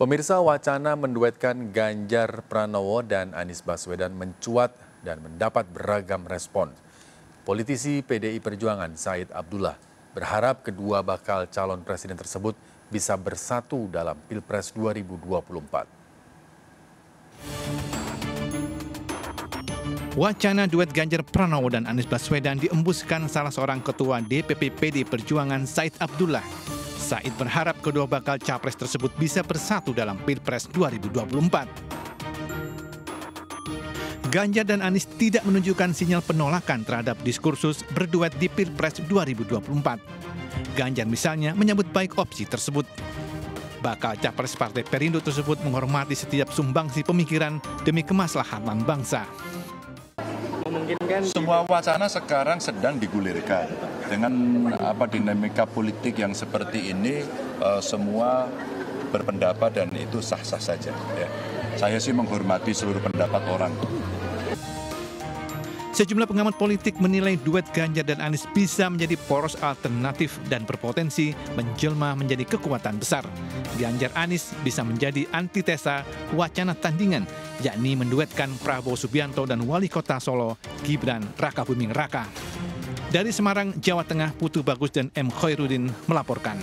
Pemirsa wacana menduetkan Ganjar Pranowo dan Anies Baswedan mencuat dan mendapat beragam respon. Politisi PDI Perjuangan Said Abdullah berharap kedua bakal calon presiden tersebut bisa bersatu dalam Pilpres 2024. Wacana duet Ganjar Pranowo dan Anies Baswedan diembuskan salah seorang ketua DPP PD Perjuangan Said Abdullah. Said berharap kedua bakal capres tersebut bisa bersatu dalam Pilpres 2024. Ganjar dan Anies tidak menunjukkan sinyal penolakan terhadap diskursus berduet di Pilpres 2024. Ganjar misalnya menyambut baik opsi tersebut. Bakal capres Partai Perindo tersebut menghormati setiap sumbangsi pemikiran demi kemaslahatan bangsa memungkinkan semua wacana sekarang sedang digulirkan dengan apa dinamika politik yang seperti ini uh, semua berpendapat dan itu sah-sah saja ya. Saya sih menghormati seluruh pendapat orang. Sejumlah pengamat politik menilai duet Ganjar dan Anies bisa menjadi poros alternatif dan berpotensi menjelma menjadi kekuatan besar. Ganjar Anies bisa menjadi antitesa wacana tandingan, yakni menduetkan Prabowo Subianto dan Wali Kota Solo, Gibran Raka Buming Raka. Dari Semarang, Jawa Tengah, Putu Bagus dan M. Khairuddin melaporkan.